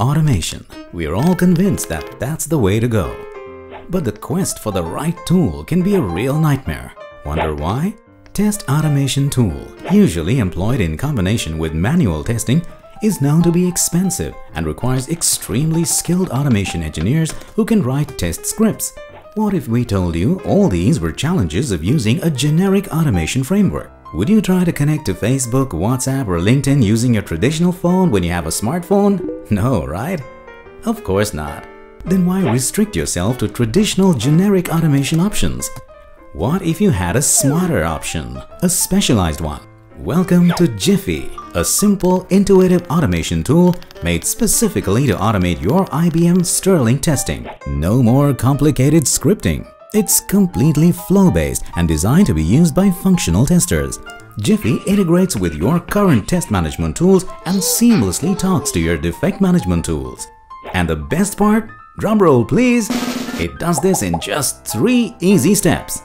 Automation. We are all convinced that that's the way to go. But the quest for the right tool can be a real nightmare. Wonder why? Test automation tool, usually employed in combination with manual testing, is known to be expensive and requires extremely skilled automation engineers who can write test scripts. What if we told you all these were challenges of using a generic automation framework? Would you try to connect to Facebook, WhatsApp or LinkedIn using your traditional phone when you have a smartphone? No, right? Of course not. Then why restrict yourself to traditional generic automation options? What if you had a smarter option, a specialized one? Welcome to Jiffy, a simple, intuitive automation tool made specifically to automate your IBM Sterling testing. No more complicated scripting. It's completely flow-based and designed to be used by functional testers. Jiffy integrates with your current test management tools and seamlessly talks to your defect management tools. And the best part? Drumroll please! It does this in just three easy steps.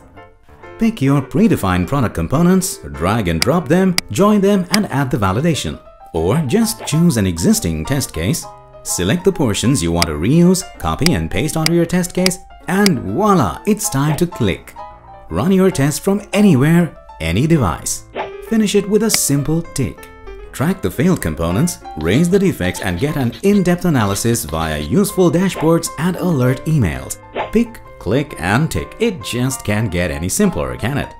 Pick your predefined product components, drag and drop them, join them and add the validation. Or just choose an existing test case, select the portions you want to reuse, copy and paste onto your test case, and voila, it's time to click. Run your test from anywhere, any device. Finish it with a simple tick. Track the failed components, raise the defects and get an in-depth analysis via useful dashboards and alert emails. Pick click and tick. It just can't get any simpler, can it?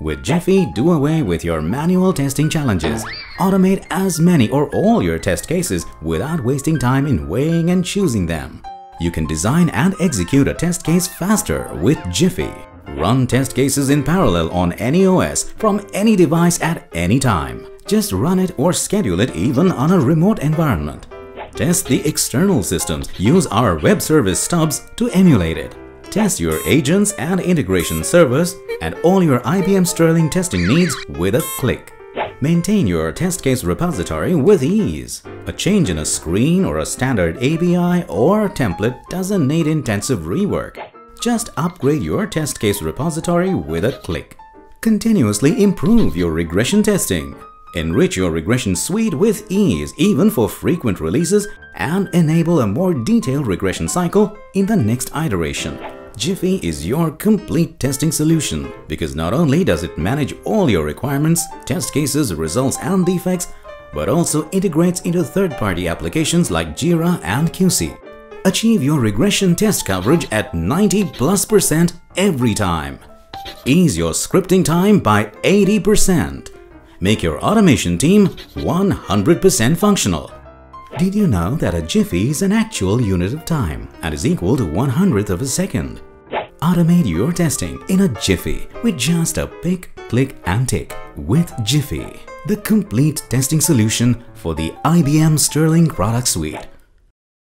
With Jiffy, do away with your manual testing challenges. Automate as many or all your test cases without wasting time in weighing and choosing them. You can design and execute a test case faster with Jiffy. Run test cases in parallel on any OS from any device at any time. Just run it or schedule it even on a remote environment. Test the external systems. Use our web service stubs to emulate it. Test your agents and integration servers and all your IBM Sterling testing needs with a click. Maintain your test case repository with ease. A change in a screen or a standard API or template doesn't need intensive rework. Just upgrade your test case repository with a click. Continuously improve your regression testing. Enrich your regression suite with ease even for frequent releases and enable a more detailed regression cycle in the next iteration. Jiffy is your complete testing solution because not only does it manage all your requirements, test cases, results and defects, but also integrates into third-party applications like Jira and QC. Achieve your regression test coverage at 90 plus percent every time. Ease your scripting time by 80%. Make your automation team 100% functional. Did you know that a jiffy is an actual unit of time and is equal to one hundredth of a second? Automate your testing in a jiffy with just a pick, click and tick with Jiffy, the complete testing solution for the IBM Sterling product suite.